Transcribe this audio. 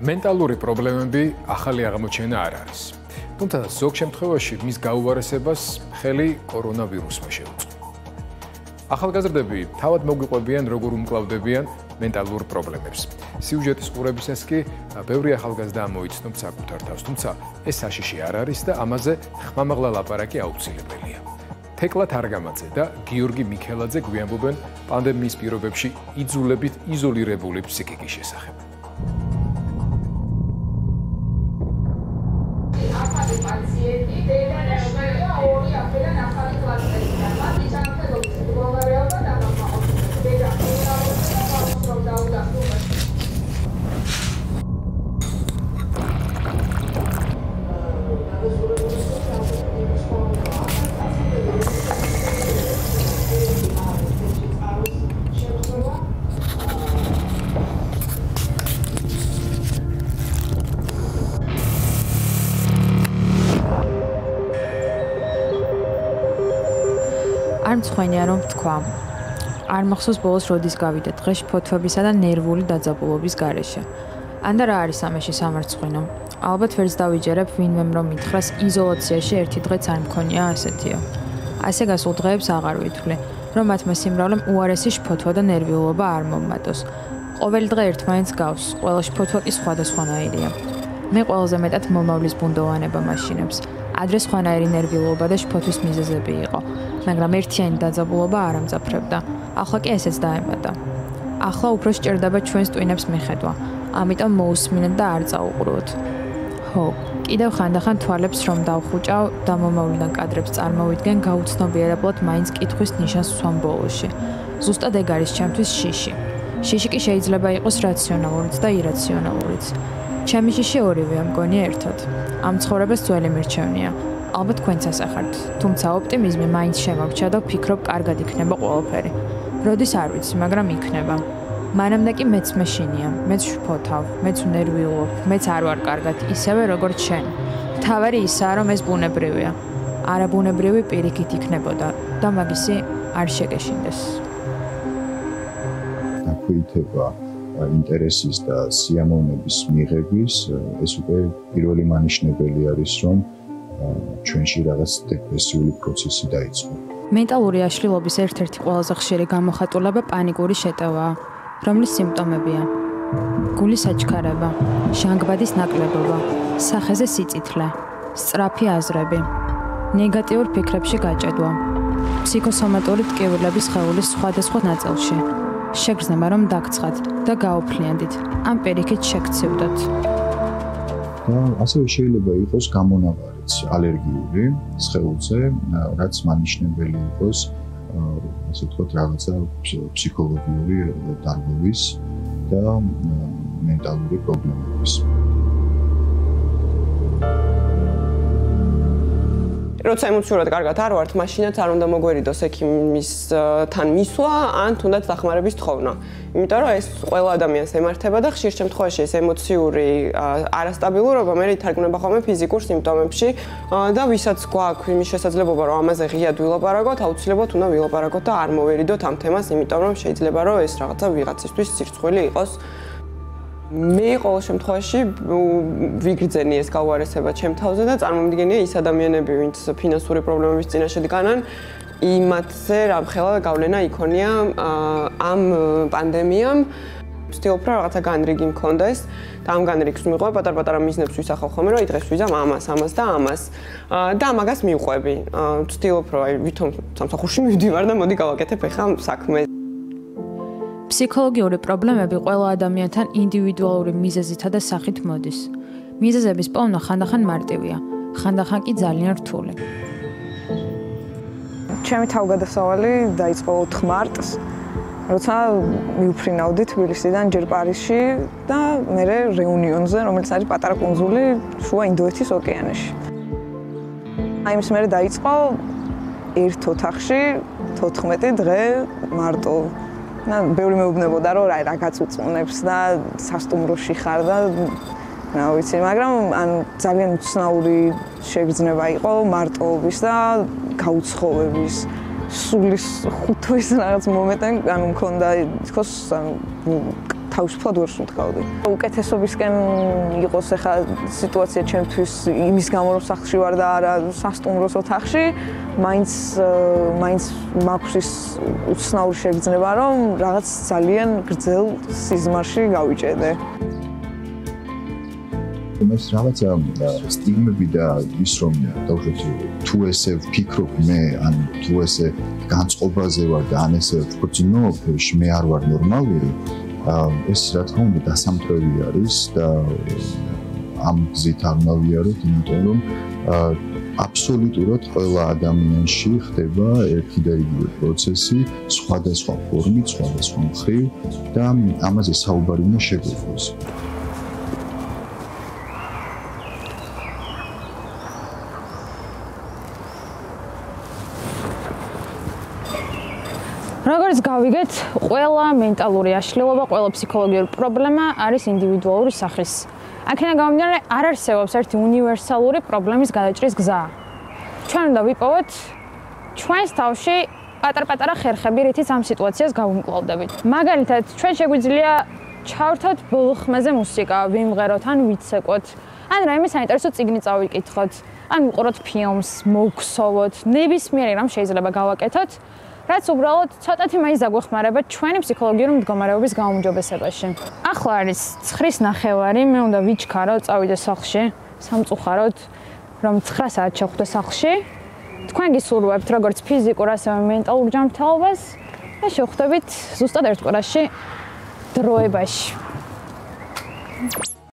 მენტალური პრობლემები ახალი აღმოჩენა არ არის. თუმცა ზოგ შემთხვევაში მის გაუარესებას ხელი კორონავირუსმა შეუწყო. ახალგაზრდები თავად მოგვიყვებიან როგორ უმკლავდებიან მენტალურ პრობლემებს. სიუჟეტის ყურებისას კი ბევრი ახალგაზრდა მოიცნობ საკუთარ თავს, თუმცა ეს საშიში არ არის და ამაზე ხმამაღლა ლაპარაკი აუცილებელია. თეკლა თარგამაძე და გიორგი მიქელაძე გვიამბობენ პანდემიის პირობებში იძულებით იზოლირებული ფსიქიკის შესახებ. anziché di არ მცხვენია რომ თქვა. არ მახსოვს ბოლოს როდის გავიდა დღეში ფოთვებისა და ნერვული დაძაბულობის გარეშე. ანდა რა არის ამაში სამარცხვინო? ალბათ ვერც დავიჯერებ ვინმემ რომ მითხრას იზოლაციაში ერთი დღეც არ მქონია ასეთიო. ასე გასულ დღეებს აღარ ვითვლი, რომ მათმა სიმრავლემ უარესი შფოთვა და ნერვიულობა არ მომმატოს. ყოველი დღე ერთმანეთს გავს, ყველა შფოთვა კი სხვადასხვანაირია. მე ყველაზე მეტად მომავლის ბუნდოვანება მაშინებს. ადრე სხვანაირი ნერვიულობა და შფოთვის მიზეზები იყო. მაგრამ ერთიანი დაძაბულობა არ ამძაფრებდა. ახლა კი ესეც დაემატა. ახლა უფრო სჭირდება ჩვენს ტვინებს მიხედვა. ამიტომ მოусმინეთ და არ წაუყრუოთ. ხო, კიდევ ხანდახან თვალებს რომ დავხუჭავ და მომავლიდან კადრებს წარმოვიდგენ, გაუცნობიერებლად მაინც კითხვის ნიშანს სვამ ბოლოში. ზუსტად ეგ არის ჩემთვის შიში. შიში კი შეიძლება იყოს რაციონალურიც და ირაციონალურიც. ჩემი შიში ორივეა მგონი ერთად. ამ ცხოვრებას ძველი მირჩევნია. ალბათ თქვენც ასახართ, თუმცა ოპტიმიზმი მაინც შემოგვჭა და ვფიქრობ, კარგად იქნება ყველაფერი. როდის არ ვიცი, მაგრამ იქნება. მანამდე კი მეც მეშინია, მეც შფოთავ, მეც ნერვიულობ, მეც არ ვარ კარგად, ისევე როგორც შენ. თავარი ისაა, რომ ეს ბუნებრივია. არაბუნებრივი პირიქით იქნებოდა და მაგისი არ შეგეშინდეს. დაქვეითება ინტერესის და სიამოვნების მიღების ეს უკვე პირველი მანიშნებელი არის, რომ ჩვენში რაღაც დეპრესიული პროცესი დაიწყო. მენტალური აშლილობის ერთ-ერთი ყველაზე ხშირი გამოხატულება პანიკური შეტევაა, რომლის სიმპტომებია: გულის აჩქარება, ჟანგბადის ნაკლებობა, სახეზე სიწითლე, სწრაფი აზრები, ნეგატიურ ფიქრებში გაჭედვა, ფსიქოსომატური ტკივილების ხეულის სხვადასხვა ნაწილში, შეგრძნება რომ დაგცხათ და გაოფლიანდით, ამ პირიქით შეგცევდოთ. და ასევე შეიძლება იყოს გამონაბარიც ალერგიული სხეულზე, რაც მანიშნებელი იყოს ასე ვთქვათ რაღაცა ფსიქოლოგიური დარღვევის და მენტალური პრობლემების. როცა ემოციურად კარგად არ ვართ, მაშინაც არ უნდა მოგვერიდოს ექიმის თან მისვლა, ან თუნდაც დახმარების თხოვნა. იმიტომ რომ ეს ყველა ადამიანს ემართება და ხშირ შემთხვევაში ეს ემოციური არასტაბილურობა მე ითარგმნება ხოლმე ფიზიკურ სიმპტომებში და ვისაც გვაქვს იმის შესაძლებლობა რომ ამაზე ღიად ვილაპარაკოთ, აუცილებლად უნდა ვილაპარაკოთ და არ მოვერიდოთ ამ თემას, იმიტომ რომ შეიძლება რომ ეს რაღაცა ვიღაცისთვის სირცხვილი იყოს. მე ყოველ შემთხვევაში ვიგრძენი ეს გაუარესება ჩემ თავზე და წარმომიდგენია ის ადამიანები, ვინც ფინანსური პრობლემების წინაშე დგანან, იმათზე რამხელა გავლენა იქონია ამ პანდემიამ. ვცდილობ რა რაღაცა განრიგი მქონდეს და ამ განრიგს მიყვება პატარ-პატარა მიზნებს ვისახავ ხოლმე რომ დღეს ვიზამ ამას, ამას და ამას. და მაგას მივყვები. ვცდილობ რომ აი ვითომ სამსახურში მივდივარ და მოდი გავაკეთებ ახლა საქმე. ფსიქოლოგიური პრობლემები ყველა ადამიანთან ინდივიდუალური მიზეზითა და სახით მოდის. მიზეზების პოვნა ხანდახან მარტივია, ხანდახან კი ძალიან რთული. ჩემი თავგადასავალი დაიწყო 4 მარტს, როცა მივფრინავდი თბილისიდან ჯერ პარიზში და მე რეუნიონზე, რომელიც არის პატარა კუნძული შუა ინდოეთის ოკეანეში. აი მის მერე დაიწყო ერთ ოთახში 14 დღე მარტო და ბევრი მეუბნებოდა რომ აი რა გაწუწუნებს და სასტუმროში ხარ და რა ვიცი, მაგრამ ან ძალიან უცნაური შეგრძნება იყო მარტოობის და გაუცხოვების სულის ხუთვის რაღაც მომენტი ანუ მქონდა თქოს ანუ თავისუფლად ვერ შემთხვევდი. უკეთესობისკენ იყოს ახლა სიტუაცია ჩემთვის იმის გამო რომ სახლში ვარ და არა სასტუმროს ოთახში, მაინც მაინც მაქვს ის უცნაური შეგრძნება რომ რაღაც ძალიან გრძელ სიზმარში გავიჭედე. ეს რაღაცა სტიგმები და ის რომ დავუშვათ თუ ესე ვფიქრობ მე ან თუ ესე განწყობაზე ვარ და ან ესე ვფიქრობ მე არ ვარ ნორმალური ეს რა თქმა უნდა დასამტვრევი არის და ამ გზით არ ნავიაროთ იმიტომ რომ აბსოლუტურად ყველა ადამიანში ხდება ერთი და იგივე პროცესი სხვადასხვა ფორმით, სხვადასხვა მხრივ და ამაზე საუბარი უნდა შეგვეძლოს. როგორც გავიგეთ, ყველა მენტალური აშლილობა, ყველა ფსიქოლოგიური პრობლემა არის ინდივიდუალური სახის. აქედან გამომდინარე, არ არსებობს ერთი უნივერსალური პრობლემის გადაჭრის გზა. ჩვენ უნდა ვიპოვოთ ჩვენს თავში პატარ-პატარა ხერხები, რითიც ამ სიტუაციას გავუმკლავდებით. მაგალითად, ჩვენ შეგვიძლია ჩავრთოთ ბოლხმაზე მუსიკა, ვიმღეროთ ან ვიცეკოთ, ან რაიმე საინტერესო წიგნი წავიკითხოთ, ან ვიყუროთ ფილმს, მოგხსოვოთ, ნებისმიერი რამ შეიძლება გავაკეთოთ. რაც უბრალოდ ცოტათი მაინც დაგვეხმარება ჩვენი ფსიქოლოგიური მდგომარეობის გაუმჯობესებაში. ახლა არის 9-ის ნახევარი, მე უნდა ვიჩქარო, წავიდე სახლში, სამწუხაროდ, რომ 9 საათი შეხვდე სახლში. თქვენ გისურვებთ როგორც ფიზიკურ, ასევე მენტალურ ჯანმრთელობას და შეხვდებით ზუსტად ერთ კვირაში დროებაში.